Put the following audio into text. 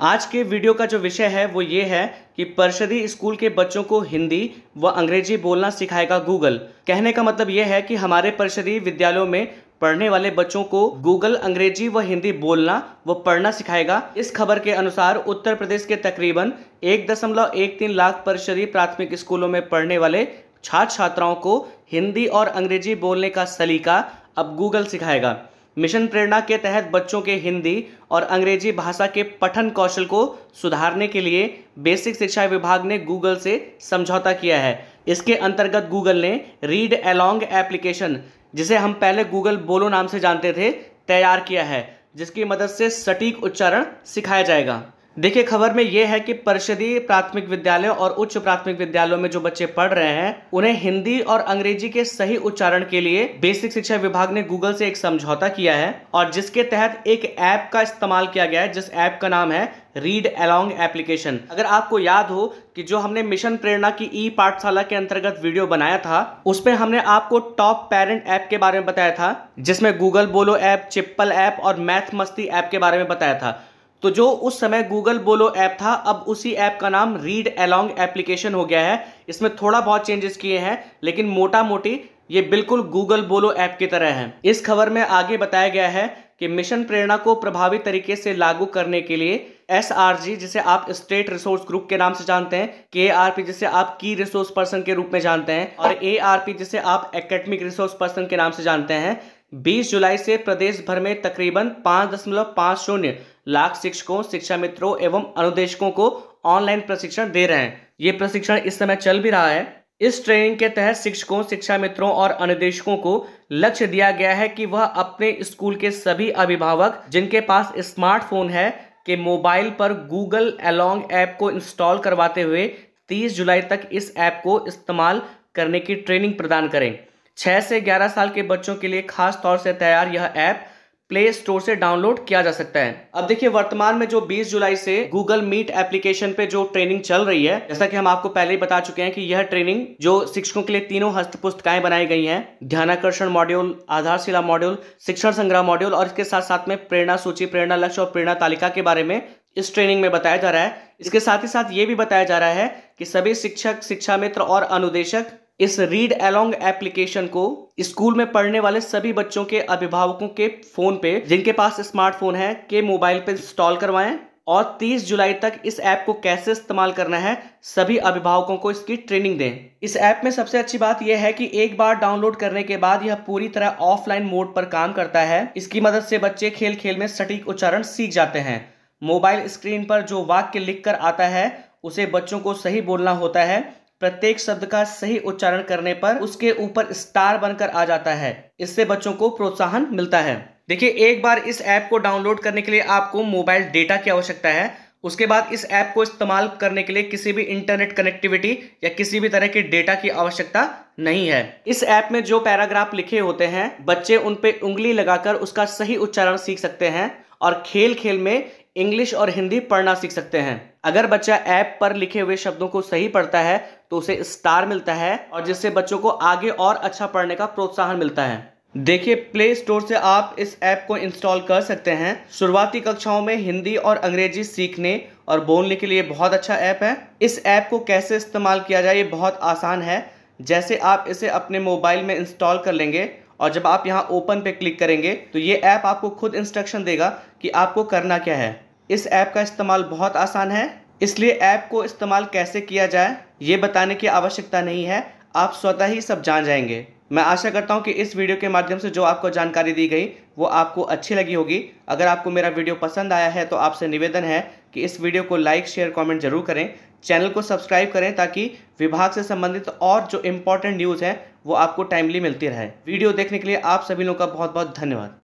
आज के वीडियो का जो विषय है, वो ये है कि परिषदी स्कूल के बच्चों को हिंदी व अंग्रेज़ी बोलना सिखाएगा गूगल। कहने का मतलब ये है कि हमारे परिषदी विद्यालयों में पढ़ने वाले बच्चों को गूगल, अंग्रेज़ी व हिंदी बोलना व पढ़ना सिखाएगा। इस खबर के अनुसार उत्तर प्रदेश के तकरीबन एक दशमलव एक तीन लाख परिषदी प्राथमिक स्कूलों में पढ़ने वाले छात्र छात्राओं को हिंदी और अंग्रेज़ी बोलने का सलीका अब गूगल सिखाएगा। मिशन प्रेरणा के तहत बच्चों के हिंदी और अंग्रेज़ी भाषा के पठन कौशल को सुधारने के लिए बेसिक शिक्षा विभाग ने गूगल से समझौता किया है। इसके अंतर्गत गूगल ने रीड एलोंग एप्लीकेशन, जिसे हम पहले गूगल बोलो नाम से जानते थे, तैयार किया है, जिसकी मदद से सटीक उच्चारण सिखाया जाएगा। देखिए, खबर में यह है कि परिषदीय प्राथमिक विद्यालयों और उच्च प्राथमिक विद्यालयों में जो बच्चे पढ़ रहे हैं, उन्हें हिंदी और अंग्रेज़ी के सही उच्चारण के लिए बेसिक शिक्षा विभाग ने गूगल से एक समझौता किया है और जिसके तहत एक ऐप का इस्तेमाल किया गया है, जिस ऐप का नाम है रीड अलोंग एप्लीकेशन। अगर आपको याद हो कि जो हमने मिशन प्रेरणा की ई पाठशाला के अंतर्गत वीडियो बनाया था, उसमें हमने आपको टॉप पेरेंट ऐप के बारे में बताया था, जिसमें Google Bolo app, Chimple app और मैथ मस्ती ऐप के बारे में बताया था। तो जो उस समय गूगल बोलो ऐप था, अब उसी ऐप का नाम रीड अलोंग एप्लीकेशन हो गया है। इसमें थोड़ा बहुत चेंजेस किए हैं, लेकिन मोटा मोटी ये बिल्कुल गूगल बोलो ऐप की तरह है। इस खबर में आगे बताया गया है कि मिशन प्रेरणा को प्रभावी तरीके से लागू करने के लिए एसआरजी जिसे आप स्टेट रिसोर्स ग्रुप के नाम से जानते हैं के आर जिसे आप की रिसोर्स पर्सन के रूप में जानते हैं, और एआरपी जिसे आप एकेडमिक रिसोर्स पर्सन के नाम से जानते हैं 20 जुलाई से प्रदेश भर में तकरीबन पाँच दशमलव पाँच शून्य लाख शिक्षकों, शिक्षा मित्रों एवं अनुदेशकों को ऑनलाइन प्रशिक्षण दे रहे हैं। ये प्रशिक्षण इस समय चल भी रहा है। इस ट्रेनिंग के तहत शिक्षकों, शिक्षा मित्रों और अनुदेशकों को लक्ष्य दिया गया है कि वह अपने स्कूल के सभी अभिभावक, जिनके पास स्मार्टफ़ोन है, के मोबाइल पर गूगल अलोंग ऐप को इंस्टॉल करवाते हुए 30 जुलाई तक इस ऐप को इस्तेमाल करने की ट्रेनिंग प्रदान करें। छह से ग्यारह साल के बच्चों के लिए खास तौर से तैयार यह ऐप प्ले स्टोर से डाउनलोड किया जा सकता है। अब देखिए, वर्तमान में जो 20 जुलाई से गूगल मीट एप्लीकेशन पे जो ट्रेनिंग चल रही है, जैसा कि हम आपको पहले ही बता चुके हैं कि यह ट्रेनिंग जो शिक्षकों के लिए तीनों हस्त पुस्तिकाएँ बनाई गई हैं, ध्यानाकर्षण मॉड्यूल आधारशिला मॉड्यूल शिक्षण संग्रह मॉड्यूल और इसके साथ साथ में प्रेरणा सूची, प्रेरणा लक्ष्य और प्रेरणा तालिका के बारे में इस ट्रेनिंग में बताया जा रहा है। इसके साथ ही साथ ये भी बताया जा रहा है कि सभी शिक्षक शिक्षा मित्र और अनुदेशक इस रीड अलोंग एप्लीकेशन को स्कूल में पढ़ने वाले सभी बच्चों के अभिभावकों के फ़ोन पे, जिनके पास स्मार्टफ़ोन है, के मोबाइल पे इंस्टॉल करवाएँ और 30 जुलाई तक इस ऐप को कैसे इस्तेमाल करना है, सभी अभिभावकों को इसकी ट्रेनिंग दें। इस ऐप में सबसे अच्छी बात यह है कि एक बार डाउनलोड करने के बाद यह पूरी तरह ऑफलाइन मोड पर काम करता है। इसकी मदद से बच्चे खेल खेल में सटीक उच्चारण सीख जाते हैं। मोबाइल स्क्रीन पर जो वाक्य लिख कर आता है, उसे बच्चों को सही बोलना होता है। प्रत्येक शब्द का सही उच्चारण करने पर उसके ऊपर स्टार बनकर आ जाता है। इससे बच्चों को प्रोत्साहन मिलता है। देखिए, एक बार इस ऐप को डाउनलोड करने के लिए आपको मोबाइल डेटा की आवश्यकता है। उसके बाद इस ऐप को इस्तेमाल करने के लिए किसी भी इंटरनेट कनेक्टिविटी या किसी भी तरह के डेटा की आवश्यकता नहीं है। इस ऐप में जो पैराग्राफ लिखे होते हैं, बच्चे उन पे उंगली लगाकर उसका सही उच्चारण सीख सकते हैं। और खेल खेल में इंग्लिश और हिंदी पढ़ना सीख सकते हैं। अगर बच्चा ऐप पर लिखे हुए शब्दों को सही पढ़ता है तो उसे स्टार मिलता है और जिससे बच्चों को आगे और अच्छा पढ़ने का प्रोत्साहन मिलता है। देखिए, प्ले स्टोर से आप इस ऐप को इंस्टॉल कर सकते हैं। शुरुआती कक्षाओं में हिंदी और अंग्रेज़ी सीखने और बोलने के लिए बहुत अच्छा ऐप है। इस ऐप को कैसे इस्तेमाल किया जाए, ये बहुत आसान है। जैसे आप इसे अपने मोबाइल में इंस्टॉल कर लेंगे और जब आप यहाँ ओपन पे क्लिक करेंगे तो ये ऐप आपको खुद इंस्ट्रक्शन देगा कि आपको करना क्या है। इस ऐप का इस्तेमाल बहुत आसान है। इसलिए ऐप को इस्तेमाल कैसे किया जाए, ये बताने की आवश्यकता नहीं है। आप स्वतः ही सब जान जाएँगे। मैं आशा करता हूँ कि इस वीडियो के माध्यम से जो आपको जानकारी दी गई, वो आपको अच्छी लगी होगी। अगर आपको मेरा वीडियो पसंद आया है तो आपसे निवेदन है कि इस वीडियो को लाइक शेयर कमेंट ज़रूर करें। चैनल को सब्सक्राइब करें ताकि विभाग से संबंधित और जो इम्पोर्टेंट न्यूज़ है वो आपको टाइमली मिलती रहे। वीडियो देखने के लिए आप सभी लोगों का बहुत बहुत धन्यवाद।